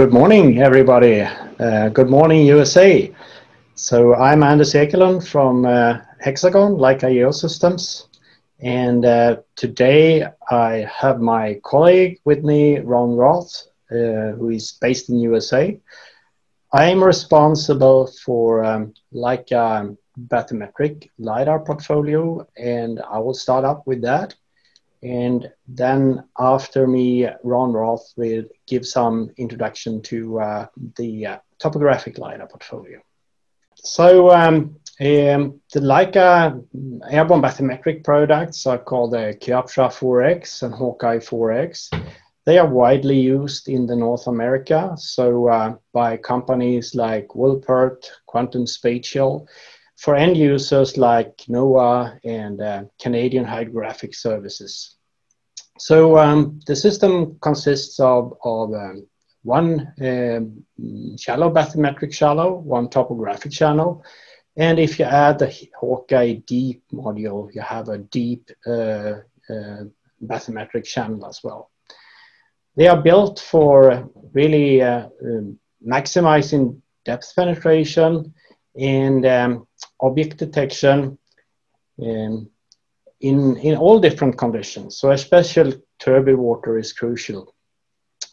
good morning, everybody. Uh, good morning, USA. So I'm Anders Ekelund from uh, Hexagon, Leica Geosystems. And uh, today I have my colleague with me, Ron Roth, uh, who is based in USA. I'm responsible for um, Leica bathymetric LiDAR portfolio, and I will start up with that. And then after me, Ron Roth will give some introduction to uh, the uh, topographic LiDAR portfolio. So um, um, the Leica airborne bathymetric products are called the Chiroptera 4X and Hawkeye 4X. They are widely used in the North America, so uh, by companies like Woolpert, Quantum Spatial, for end users like NOAA and uh, Canadian Hydrographic Services. So um, the system consists of, of um, one um, shallow bathymetric shallow, one topographic channel, and if you add the Hawkeye Deep module, you have a deep uh, uh, bathymetric channel as well. They are built for really uh, um, maximizing depth penetration and um, object detection um, in, in all different conditions. So especially turbid water is crucial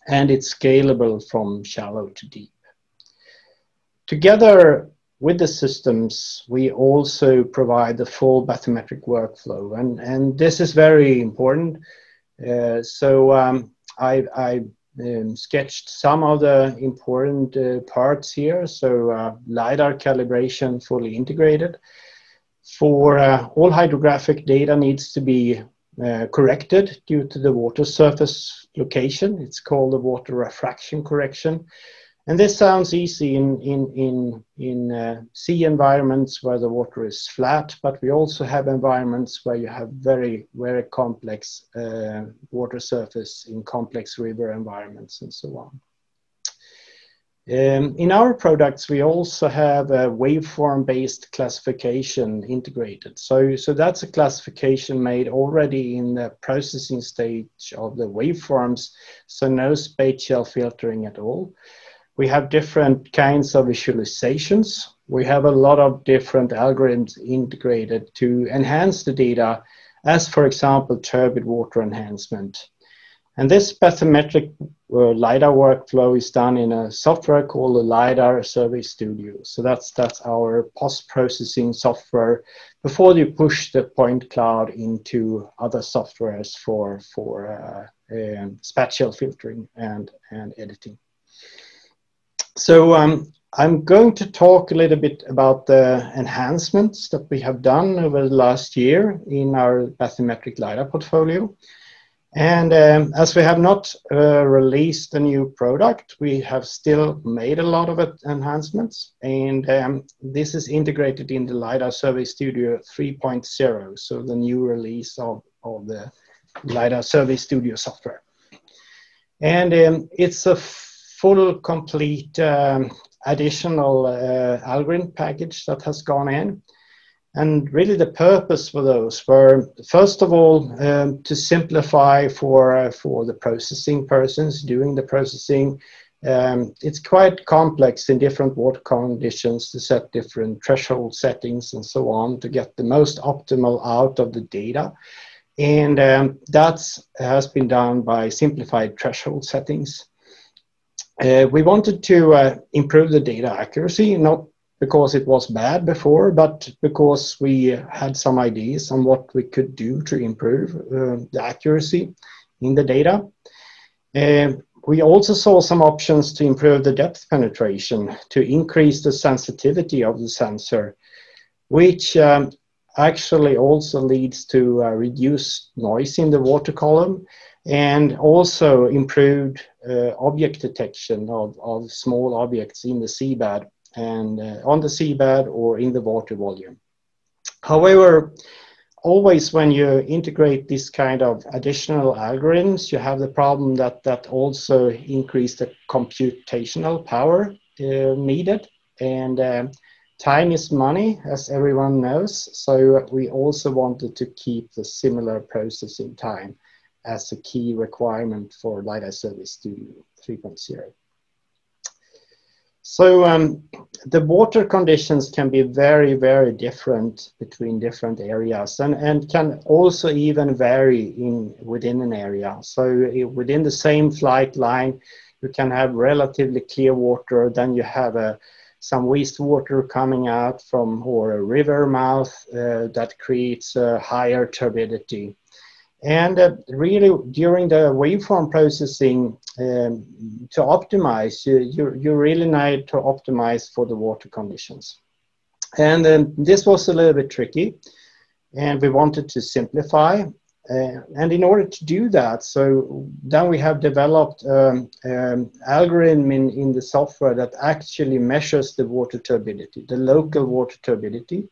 and it's scalable from shallow to deep. Together with the systems, we also provide the full bathymetric workflow and, and this is very important. Uh, so um, I, I um, sketched some of the important uh, parts here. So uh, LiDAR calibration fully integrated. For uh, all hydrographic data needs to be uh, corrected due to the water surface location. It's called the water refraction correction. And this sounds easy in, in, in, in uh, sea environments where the water is flat, but we also have environments where you have very, very complex uh, water surface in complex river environments and so on. Um, in our products, we also have a waveform-based classification integrated. So, so that's a classification made already in the processing stage of the waveforms, so no spatial filtering at all. We have different kinds of visualizations. We have a lot of different algorithms integrated to enhance the data, as for example, turbid water enhancement. And this bathymetric uh, LiDAR workflow is done in a software called the LiDAR Survey Studio. So that's, that's our post-processing software before you push the point cloud into other softwares for, for uh, um, spatial filtering and, and editing. So um, I'm going to talk a little bit about the enhancements that we have done over the last year in our bathymetric LiDAR portfolio. And um, as we have not uh, released a new product, we have still made a lot of enhancements. And um, this is integrated in the LiDAR Survey Studio 3.0, so the new release of, of the LiDAR Survey Studio software. And um, it's a full, complete um, additional uh, algorithm package that has gone in. And really the purpose for those were, first of all, um, to simplify for, uh, for the processing persons doing the processing. Um, it's quite complex in different water conditions to set different threshold settings and so on to get the most optimal out of the data. And um, that has been done by simplified threshold settings. Uh, we wanted to uh, improve the data accuracy, not because it was bad before, but because we had some ideas on what we could do to improve uh, the accuracy in the data. Uh, we also saw some options to improve the depth penetration to increase the sensitivity of the sensor, which um, actually also leads to uh, reduced noise in the water column and also improved uh, object detection of, of small objects in the seabed and uh, on the seabed or in the water volume. However, always when you integrate this kind of additional algorithms, you have the problem that that also increase the computational power uh, needed. And uh, time is money, as everyone knows. So we also wanted to keep the similar processing time as a key requirement for LiDAR Survey Studio 3.0. So um, the water conditions can be very, very different between different areas and, and can also even vary in within an area. So within the same flight line, you can have relatively clear water, then you have a, some wastewater coming out from or a river mouth uh, that creates a higher turbidity. And uh, really, during the waveform processing, um, to optimize, you, you, you, really need to optimize for the water conditions. And um, this was a little bit tricky, and we wanted to simplify. Uh, and in order to do that, so then we have developed um, um, algorithm in, in the software that actually measures the water turbidity, the local water turbidity,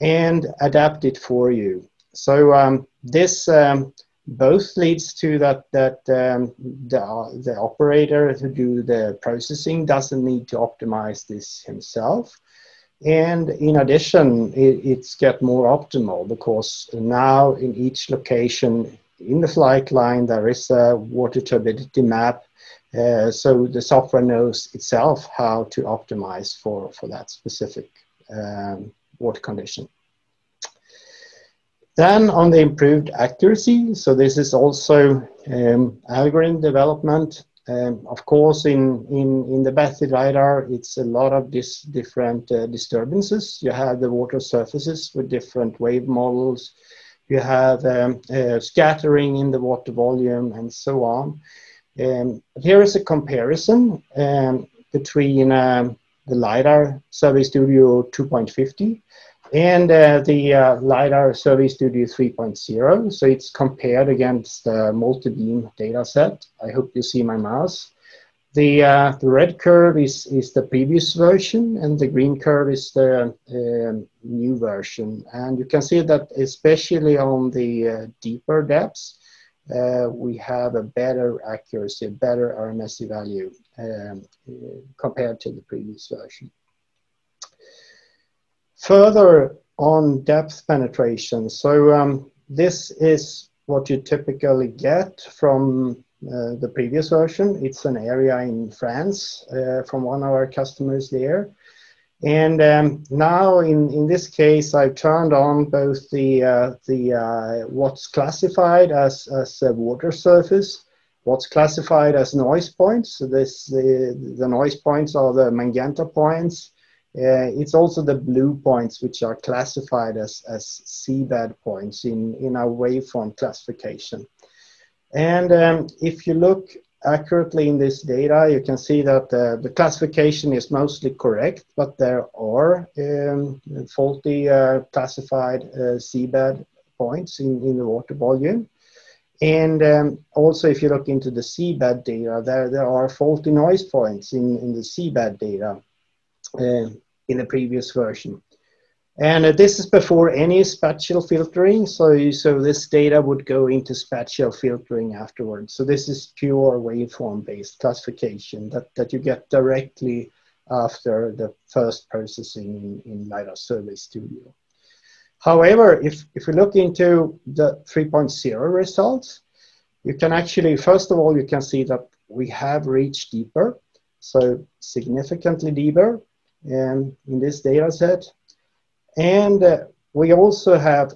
and adapt it for you. So um, this um, both leads to that that um, the, the operator who do the processing doesn't need to optimize this himself. And in addition, it, it's get more optimal because now in each location in the flight line, there is a water turbidity map. Uh, so the software knows itself how to optimize for, for that specific um, water condition. Then on the improved accuracy, so this is also um, algorithm development. Um, of course, in, in, in the bathy LiDAR, it's a lot of these different uh, disturbances. You have the water surfaces with different wave models. You have um, uh, scattering in the water volume and so on. Um, here is a comparison um, between um, the LiDAR Survey Studio 2.50 and uh, the uh, LiDAR Survey Studio 3.0. So it's compared against the multi-beam data set. I hope you see my mouse. The, uh, the red curve is, is the previous version and the green curve is the um, new version. And you can see that especially on the uh, deeper depths, uh, we have a better accuracy, a better RMSE value um, compared to the previous version. Further on depth penetration, so um, this is what you typically get from uh, the previous version. It's an area in France uh, from one of our customers there. And um, now in, in this case, I've turned on both the, uh, the uh, what's classified as, as a water surface, what's classified as noise points. So this, the, the noise points are the magenta points uh, it's also the blue points which are classified as, as seabed points in, in our waveform classification. And um, if you look accurately in this data, you can see that uh, the classification is mostly correct, but there are um, faulty uh, classified uh, seabed points in, in the water volume. And um, also, if you look into the seabed data, there, there are faulty noise points in, in the seabed data in the previous version. And uh, this is before any spatial filtering. So, so this data would go into spatial filtering afterwards. So this is pure waveform-based classification that, that you get directly after the first processing in, in LiDAR Survey Studio. However, if, if we look into the 3.0 results, you can actually, first of all, you can see that we have reached deeper, so significantly deeper um, in this data set. And uh, we also have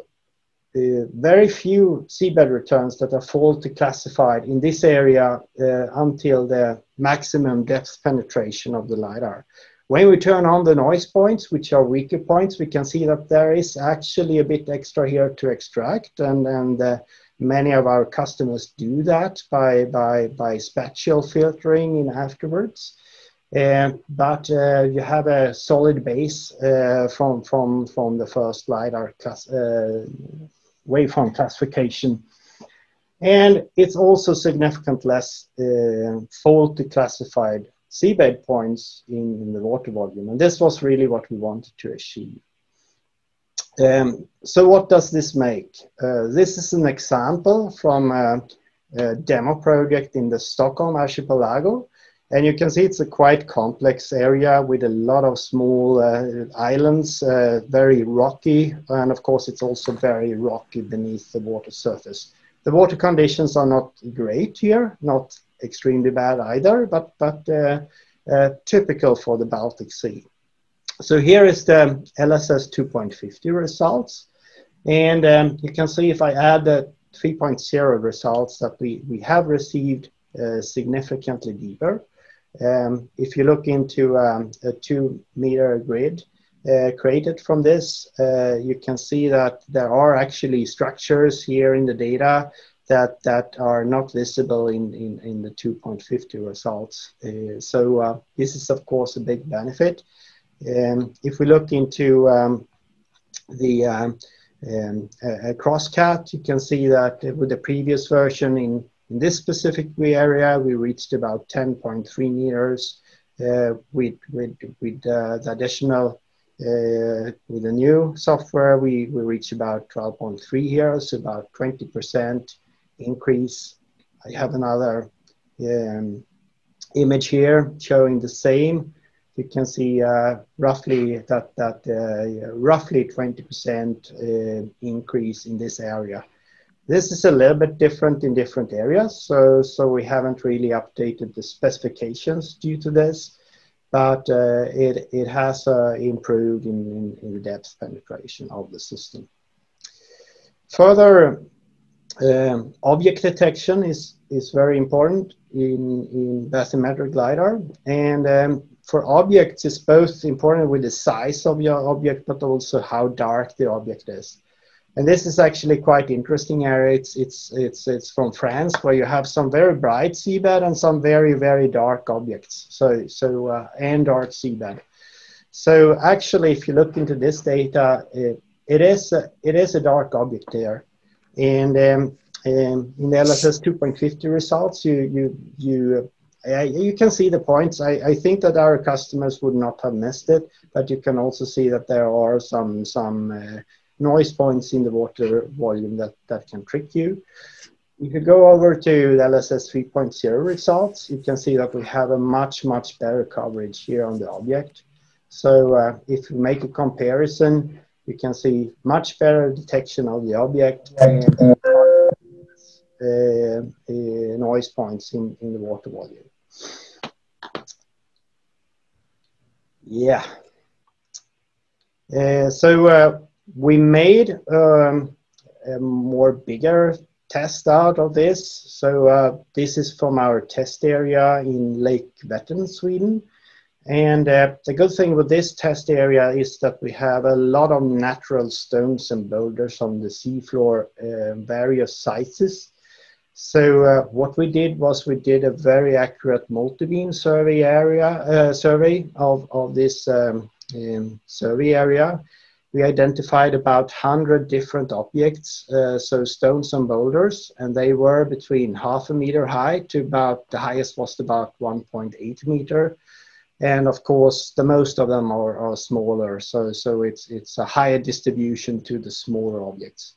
uh, very few seabed returns that are faulty classified in this area uh, until the maximum depth penetration of the LiDAR. When we turn on the noise points, which are weaker points, we can see that there is actually a bit extra here to extract, and, and uh, many of our customers do that by, by, by spatial filtering in afterwards. Uh, but uh, you have a solid base uh, from from from the first LiDAR class, waveform classification. And it's also significant less faulty classified seabed points in, in, the water volume. And this was really what we wanted to achieve. Um, so what does this make? Uh, this is an example from a, a, demo project in the Stockholm archipelago and you can see it's a quite complex area with a lot of small uh, islands, uh, very rocky, and of course it's also very rocky beneath the water surface. The water conditions are not great here, not extremely bad either, but, but uh, uh, typical for the Baltic Sea. So here is the LSS 2.50 results. And um, you can see if I add the 3.0 results that we, we have received uh, significantly deeper. Um, if you look into um, a two meter grid uh, created from this, uh, you can see that there are actually structures here in the data that, that are not visible in, in, in the 2.50 results. Uh, so uh, this is of course a big benefit. Um, if we look into um, the um, um, Crosscat, you can see that with the previous version in, in this specific area, we reached about 10.3 meters. Uh, with with with uh, the additional uh, with the new software, we we reach about 12.3 here, so about 20 percent increase. I have another um, image here showing the same you can see uh, roughly that that uh, roughly 20% uh, increase in this area. This is a little bit different in different areas, so so we haven't really updated the specifications due to this, but uh, it it has uh, improved in, in, in the depth penetration of the system. Further, um, object detection is is very important in in bathymetric lidar, and um, for objects, it's both important with the size of your object, but also how dark the object is. And this is actually quite interesting area. It's, it's, it's, it's from France where you have some very bright seabed and some very, very dark objects. So, so uh, and dark seabed. So actually, if you look into this data, it, it is a, it is a dark object there. And um, um, in the LSS 2.50 results, you, you, you you can see the points. I, I, think that our customers would not have missed it, but you can also see that there are some some uh, noise points in the water volume that, that can trick you. If you go over to the LSS 3.0 results, you can see that we have a much, much better coverage here on the object. So uh, if you make a comparison, you can see much better detection of the object and uh, uh, noise points in, in the water volume. Yeah. Uh, so uh, we made um, a more bigger test out of this. So uh, this is from our test area in Lake Vättern, Sweden. And uh, the good thing with this test area is that we have a lot of natural stones and boulders on the seafloor, uh, various sizes. So uh, what we did was we did a very accurate multi-beam survey area uh, survey of, of this um, um, survey area. We identified about 100 different objects, uh, so stones and boulders, and they were between half a meter high to about, the highest was about 1.8 meter. And of course, the most of them are, are smaller, so, so it's, it's a higher distribution to the smaller objects.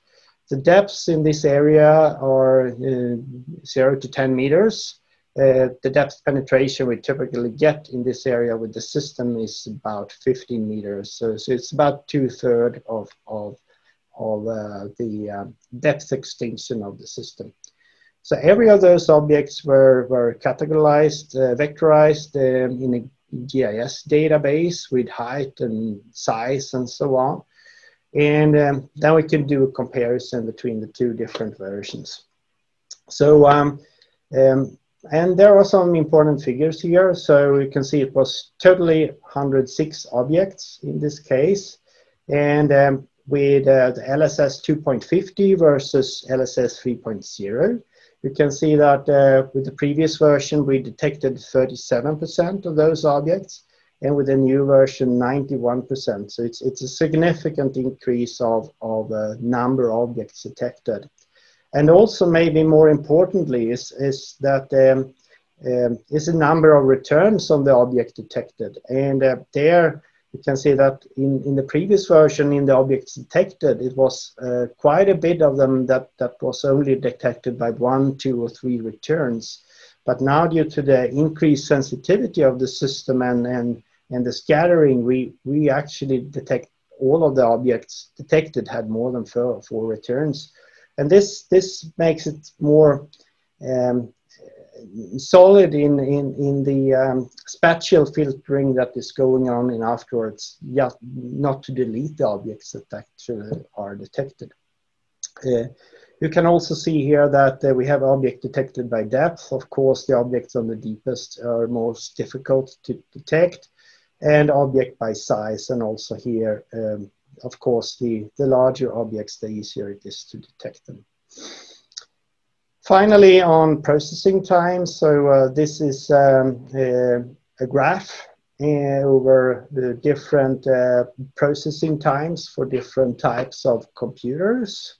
The depths in this area are uh, 0 to 10 meters. Uh, the depth penetration we typically get in this area with the system is about 15 meters. So, so it's about two-thirds of, of, of uh, the um, depth extension of the system. So every of those objects were, were categorized, uh, vectorized um, in a GIS database with height and size and so on. And um, then we can do a comparison between the two different versions. So, um, um, and there are some important figures here. So you can see it was totally 106 objects in this case. And um, with uh, the LSS 2.50 versus LSS 3.0, you can see that uh, with the previous version, we detected 37% of those objects and with the new version 91%. So it's, it's a significant increase of, of uh, number of objects detected. And also maybe more importantly is, is that um, um, is a number of returns on the object detected. And uh, there you can see that in, in the previous version in the objects detected, it was uh, quite a bit of them that, that was only detected by one, two or three returns. But now due to the increased sensitivity of the system and, and and the scattering, we, we actually detect all of the objects detected had more than four, four returns. And this, this makes it more, um, solid in, in, in the um, spatial filtering that is going on in afterwards, yeah, not to delete the objects that actually are detected. Uh, you can also see here that uh, we have object detected by depth. Of course, the objects on the deepest are most difficult to detect, and object by size, and also here, um, of course, the, the larger objects, the easier it is to detect them. Finally, on processing time, so uh, this is um, a, graph uh, over the different uh, processing times for different types of computers.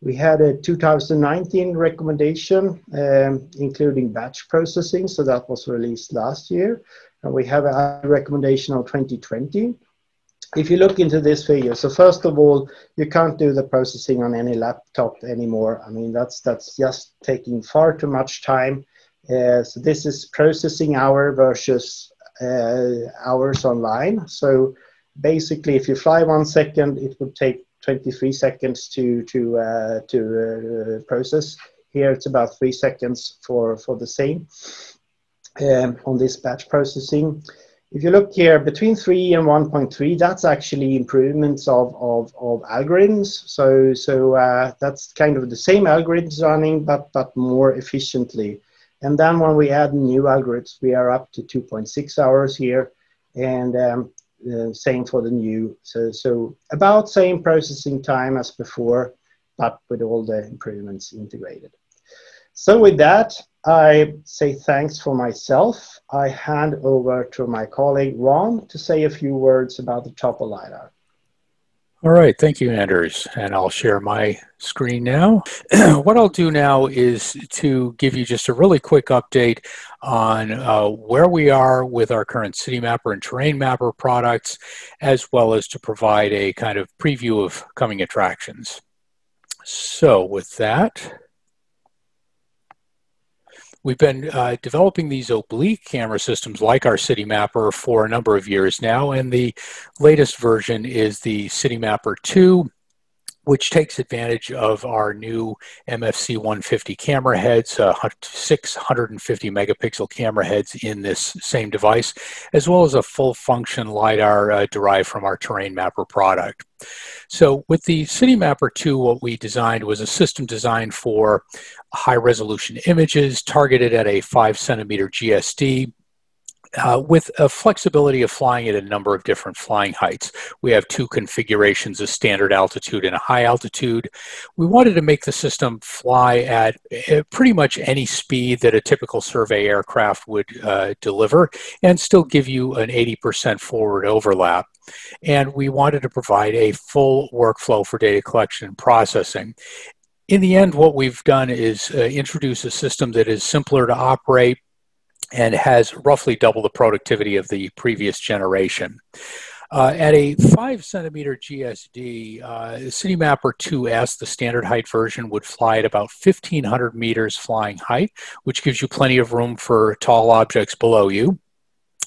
We had a 2019 recommendation, um, including batch processing, so that was released last year. And we have a recommendation of 2020 if you look into this figure, so first of all, you can't do the processing on any laptop anymore. I mean, that's that's just taking far too much time. Uh, so this is processing hour versus uh, hours online. So basically, if you fly one second, it would take 23 seconds to to uh, to uh, process. Here, it's about three seconds for for the same um, on this batch processing. If you look here between 3 and 1.3, that's actually improvements of, of, of algorithms. So, so uh, that's kind of the same algorithms running, but, but more efficiently. And then when we add new algorithms, we are up to 2.6 hours here. And um, uh, same for the new. So, so about same processing time as before, but with all the improvements integrated. So with that, I say thanks for myself. I hand over to my colleague Ron to say a few words about the Topo LiDAR. All right, thank you, Anders. And I'll share my screen now. what I'll do now is to give you just a really quick update on uh, where we are with our current City Mapper and Terrain Mapper products, as well as to provide a kind of preview of coming attractions. So with that, We've been uh, developing these oblique camera systems like our City Mapper for a number of years now, and the latest version is the City Mapper 2 which takes advantage of our new MFC 150 camera heads, uh, 650 megapixel camera heads in this same device, as well as a full function LiDAR uh, derived from our Terrain Mapper product. So with the City Mapper 2, what we designed was a system designed for high resolution images targeted at a five centimeter GSD uh, with a flexibility of flying at a number of different flying heights. We have two configurations, a standard altitude and a high altitude. We wanted to make the system fly at uh, pretty much any speed that a typical survey aircraft would uh, deliver and still give you an 80% forward overlap. And we wanted to provide a full workflow for data collection and processing in the end, what we've done is uh, introduce a system that is simpler to operate, and has roughly double the productivity of the previous generation. Uh, at a 5 centimeter GSD, uh, Citymapper 2S, the standard height version, would fly at about 1,500 meters flying height, which gives you plenty of room for tall objects below you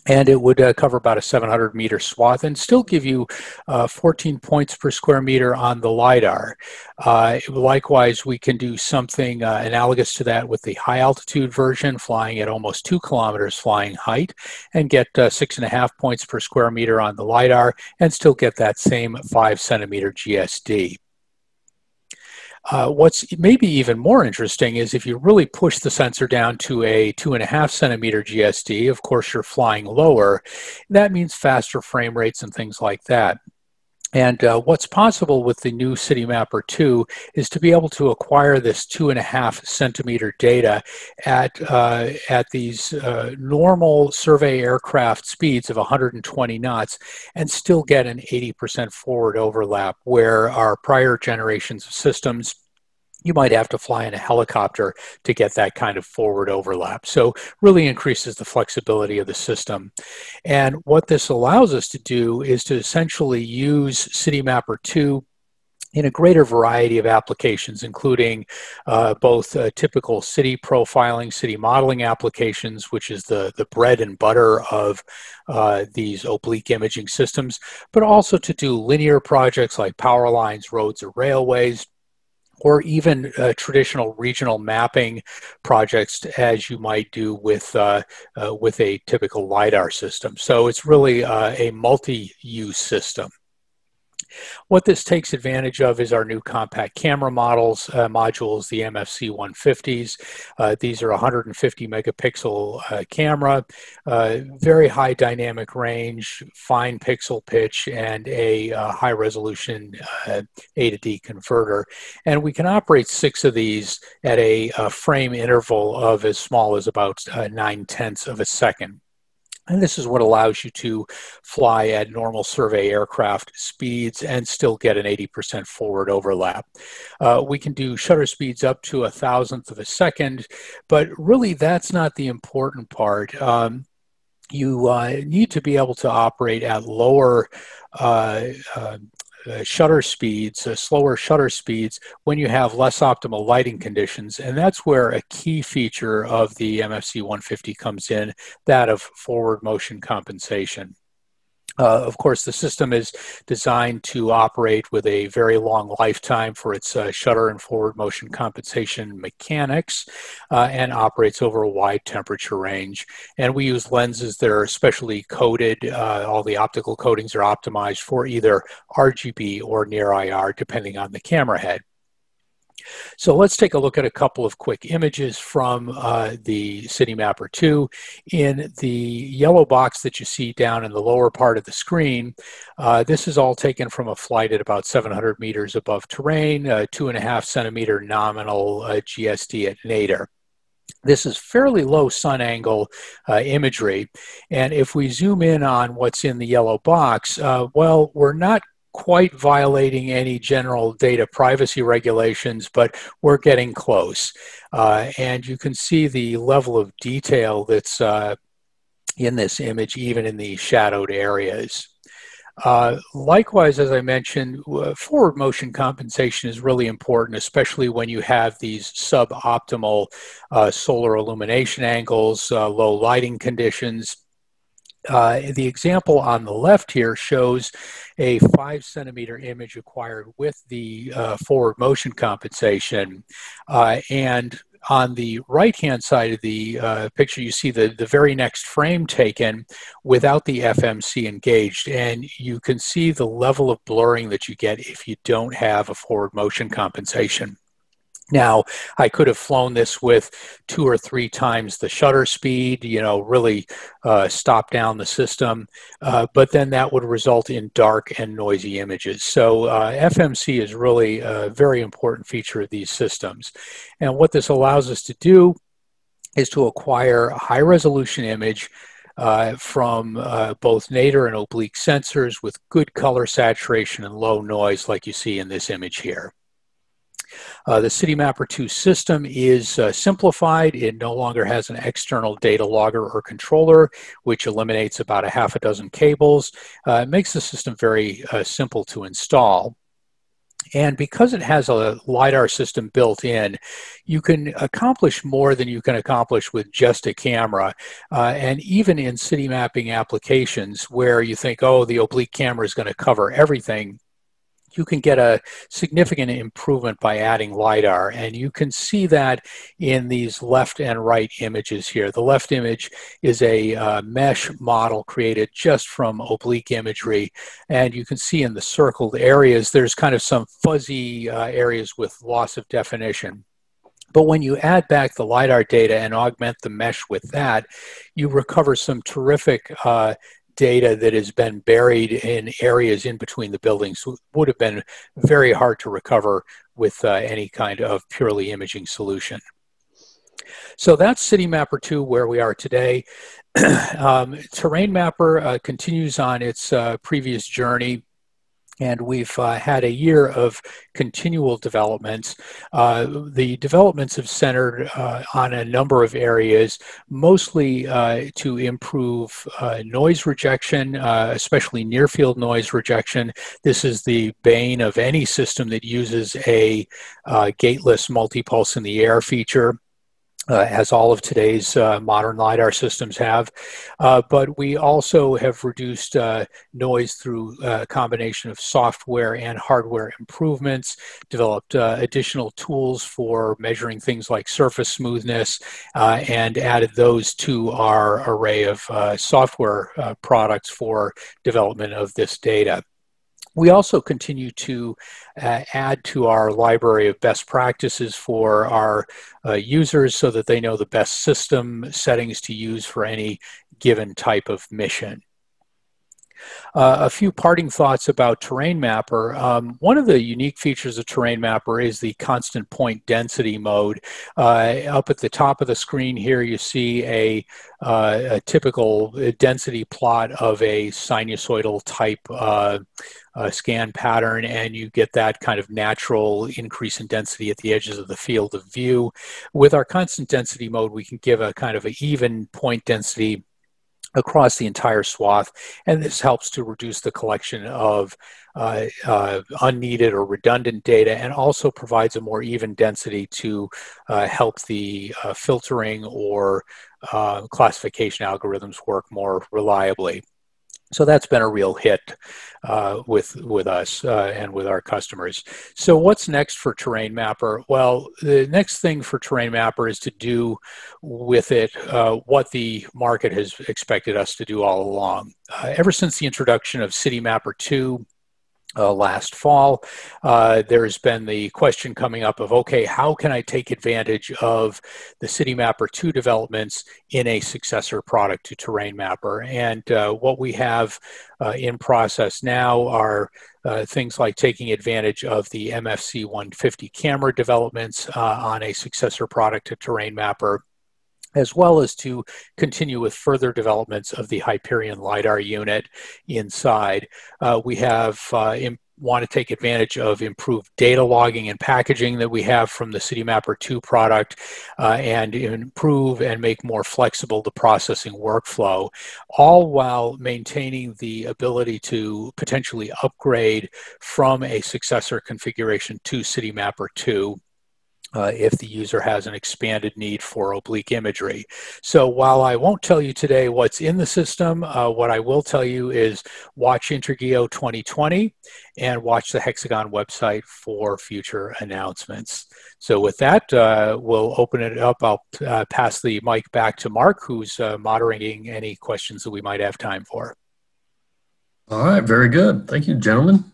and it would uh, cover about a 700 meter swath and still give you uh, 14 points per square meter on the LiDAR. Uh, likewise, we can do something uh, analogous to that with the high altitude version, flying at almost two kilometers flying height, and get uh, six and a half points per square meter on the LiDAR, and still get that same five centimeter GSD. Uh, what's maybe even more interesting is if you really push the sensor down to a two and a half centimeter GSD, of course you're flying lower, that means faster frame rates and things like that. And uh, what's possible with the new Citymapper 2 is to be able to acquire this two and a half centimeter data at, uh, at these uh, normal survey aircraft speeds of 120 knots and still get an 80% forward overlap where our prior generations of systems you might have to fly in a helicopter to get that kind of forward overlap. So really increases the flexibility of the system. And what this allows us to do is to essentially use Citymapper 2 in a greater variety of applications, including uh, both uh, typical city profiling, city modeling applications, which is the, the bread and butter of uh, these oblique imaging systems, but also to do linear projects like power lines, roads, or railways, or even uh, traditional regional mapping projects as you might do with, uh, uh, with a typical LiDAR system. So it's really uh, a multi-use system. What this takes advantage of is our new compact camera models, uh, modules, the MFC 150s. Uh, these are 150 megapixel uh, camera, uh, very high dynamic range, fine pixel pitch, and a uh, high resolution uh, A to D converter. And we can operate six of these at a, a frame interval of as small as about nine tenths of a second. And this is what allows you to fly at normal survey aircraft speeds and still get an 80% forward overlap. Uh, we can do shutter speeds up to a thousandth of a second, but really that's not the important part. Um, you uh, need to be able to operate at lower uh, uh uh, shutter speeds, uh, slower shutter speeds, when you have less optimal lighting conditions. And that's where a key feature of the MFC 150 comes in, that of forward motion compensation. Uh, of course, the system is designed to operate with a very long lifetime for its uh, shutter and forward motion compensation mechanics uh, and operates over a wide temperature range. And we use lenses that are specially coated. Uh, all the optical coatings are optimized for either RGB or near IR, depending on the camera head. So let's take a look at a couple of quick images from uh, the Citymapper 2. In the yellow box that you see down in the lower part of the screen, uh, this is all taken from a flight at about 700 meters above terrain, two and a half centimeter nominal uh, GSD at nadir. This is fairly low sun angle uh, imagery. And if we zoom in on what's in the yellow box, uh, well, we're not quite violating any general data privacy regulations, but we're getting close. Uh, and you can see the level of detail that's uh, in this image, even in the shadowed areas. Uh, likewise, as I mentioned, forward motion compensation is really important, especially when you have these suboptimal uh, solar illumination angles, uh, low lighting conditions, uh, the example on the left here shows a five centimeter image acquired with the uh, forward motion compensation. Uh, and on the right hand side of the uh, picture, you see the, the very next frame taken without the FMC engaged. And you can see the level of blurring that you get if you don't have a forward motion compensation. Now, I could have flown this with two or three times the shutter speed, you know, really uh, stop down the system, uh, but then that would result in dark and noisy images. So uh, FMC is really a very important feature of these systems. And what this allows us to do is to acquire a high resolution image uh, from uh, both nadir and oblique sensors with good color saturation and low noise like you see in this image here. Uh, the Citymapper 2 system is uh, simplified. It no longer has an external data logger or controller, which eliminates about a half a dozen cables. Uh, it makes the system very uh, simple to install. And because it has a LiDAR system built in, you can accomplish more than you can accomplish with just a camera. Uh, and even in city mapping applications where you think, oh, the oblique camera is going to cover everything, you can get a significant improvement by adding LiDAR. And you can see that in these left and right images here. The left image is a uh, mesh model created just from oblique imagery. And you can see in the circled areas, there's kind of some fuzzy uh, areas with loss of definition. But when you add back the LiDAR data and augment the mesh with that, you recover some terrific uh, data that has been buried in areas in between the buildings would have been very hard to recover with uh, any kind of purely imaging solution. So that's City Mapper 2 where we are today. um, Terrain Mapper uh, continues on its uh, previous journey and we've uh, had a year of continual developments. Uh, the developments have centered uh, on a number of areas, mostly uh, to improve uh, noise rejection, uh, especially near field noise rejection. This is the bane of any system that uses a gateless multi-pulse in the air feature. Uh, as all of today's uh, modern LiDAR systems have. Uh, but we also have reduced uh, noise through a combination of software and hardware improvements, developed uh, additional tools for measuring things like surface smoothness, uh, and added those to our array of software products for development of this data. We also continue to uh, add to our library of best practices for our uh, users so that they know the best system settings to use for any given type of mission. Uh, a few parting thoughts about Terrain Mapper. Um, one of the unique features of Terrain Mapper is the constant point density mode. Uh, up at the top of the screen here, you see a, uh, a typical density plot of a sinusoidal type uh, uh, scan pattern, and you get that kind of natural increase in density at the edges of the field of view. With our constant density mode, we can give a kind of an even point density across the entire swath. And this helps to reduce the collection of uh, uh, unneeded or redundant data and also provides a more even density to uh, help the uh, filtering or uh, classification algorithms work more reliably. So that's been a real hit uh, with with us uh, and with our customers. So what's next for Terrain Mapper? Well, the next thing for Terrain Mapper is to do with it uh, what the market has expected us to do all along. Uh, ever since the introduction of City Mapper 2 uh, last fall. Uh, there's been the question coming up of okay, how can I take advantage of the City Mapper 2 developments in a successor product to Terrain Mapper? And uh, what we have uh, in process now are uh, things like taking advantage of the MFC 150 camera developments uh, on a successor product to Terrain Mapper as well as to continue with further developments of the Hyperion LiDAR unit inside. Uh, we have uh, want to take advantage of improved data logging and packaging that we have from the CityMapper 2 product uh, and improve and make more flexible the processing workflow, all while maintaining the ability to potentially upgrade from a successor configuration to CityMapper 2 uh, if the user has an expanded need for oblique imagery. So while I won't tell you today what's in the system, uh, what I will tell you is watch Intergeo 2020 and watch the Hexagon website for future announcements. So with that, uh, we'll open it up. I'll uh, pass the mic back to Mark, who's uh, moderating any questions that we might have time for. All right, very good. Thank you, gentlemen.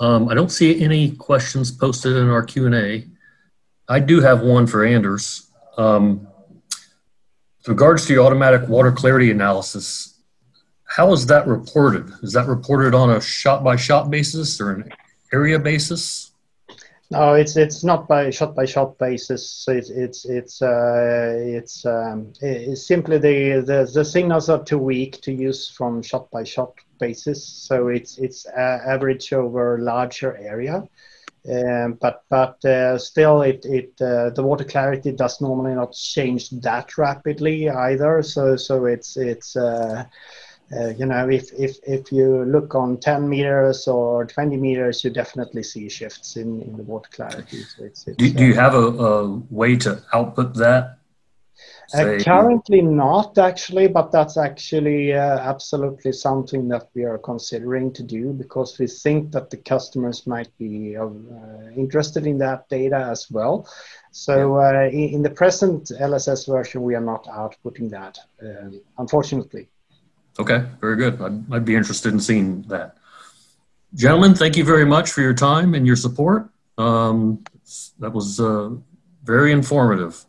Um, I don't see any questions posted in our Q&A. I do have one for Anders. Um, with regards to your automatic water clarity analysis, how is that reported? Is that reported on a shot by shot basis or an area basis? No, it's it's not by shot by shot basis. So it's it's it's uh, it's, um, it's simply the, the the signals are too weak to use from shot by shot basis. So it's it's uh, average over larger area. Um, but but uh, still, it it uh, the water clarity does normally not change that rapidly either. So so it's it's uh, uh you know if if if you look on 10 meters or 20 meters, you definitely see shifts in in the water clarity. So it's, it's do, do you uh, have a, a way to output that uh, currently not actually, but that's actually uh, absolutely something that we are considering to do because we think that the customers might be uh, interested in that data as well. So uh, in, in, the present LSS version, we are not outputting that, um, unfortunately. Okay, very good. I'd, I'd, be interested in seeing that. Gentlemen, thank you very much for your time and your support. Um, that was uh, very informative.